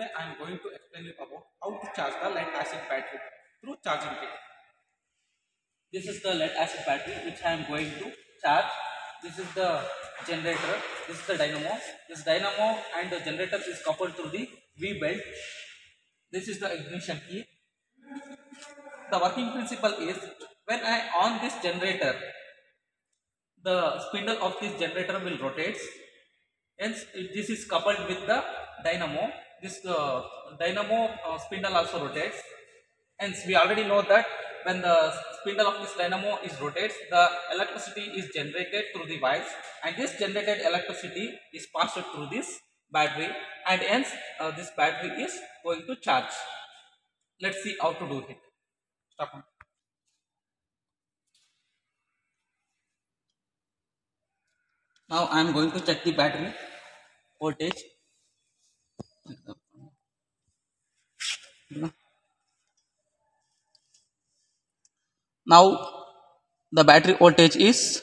Today I am going to explain you about how to charge the lead acid battery through charging kit. This is the lead acid battery which I am going to charge. This is the generator. This is the dynamo. This dynamo and the generator is coupled through the V belt. This is the ignition key. The working principle is when I on this generator, the spindle of this generator will rotate. Hence, this is coupled with the dynamo. This uh, dynamo uh, spindle also rotates. Hence, we already know that when the spindle of this dynamo is rotates, the electricity is generated through the wires, and this generated electricity is passed through this battery, and hence uh, this battery is going to charge. Let's see how to do it. Stop. Now I am going to check the battery voltage. Now the battery voltage is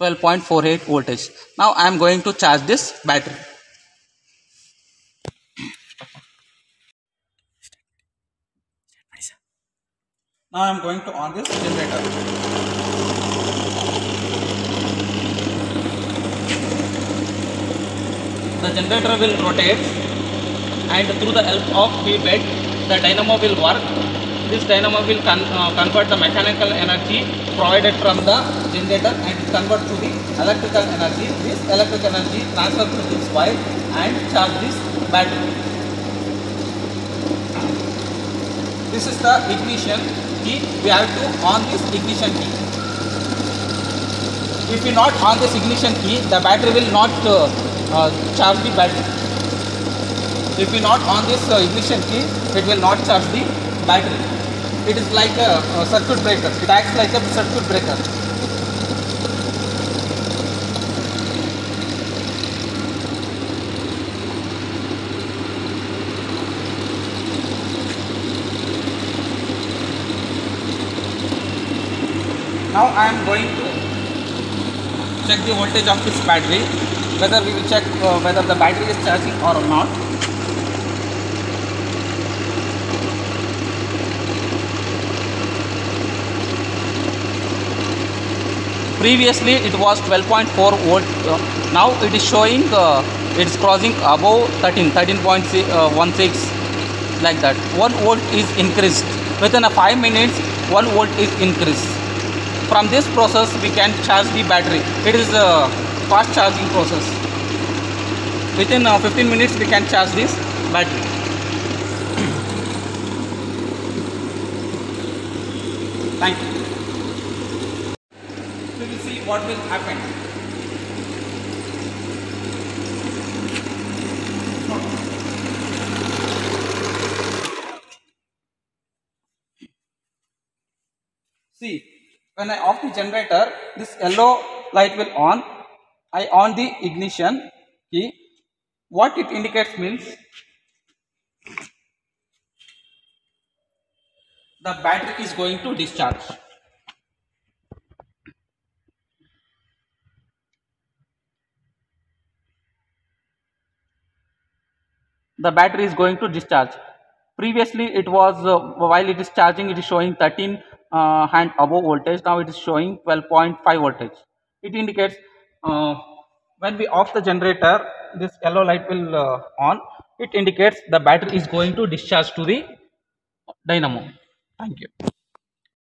12.48 voltage. Now I am going to charge this battery. Now I am going to on this generator. The generator will rotate and through the help of V belt the dynamo will work. This dynamo will con- uh, convert the mechanical energy provided from the generator and convert to the electrical energy. This electrical energy transfer to this wire and charge this battery. This is the ignition key. We have to on this ignition key. If you not on this ignition key, the battery will not uh, charge the battery. If you not on this uh, ignition key, it will not charge the battery. It is like a, a circuit breaker. It acts like a circuit breaker. Now I am going to check the voltage of this battery. Whether we will check uh, whether the battery is charging or not. previously it was 12.4 volt. Uh, now it is showing uh, it is crossing above 13 13.16 like that. 1 volt is increased. Within a 5 minutes 1 volt is increased. From this process we can charge the battery. It is a fast charging process within uh, 15 minutes we can charge this battery Thank you. We will see what will happen. See, when I off the generator, this yellow light will on. I on the ignition key. What it indicates means the battery is going to discharge. The battery is going to discharge. Previously, it was uh, while it is charging, it is showing 13 uh, hand above voltage. Now it is showing 12.5 voltage. It indicates when we off the generator, this yellow light will uh, on. It indicates the battery is going to discharge to the dynamo. Thank you.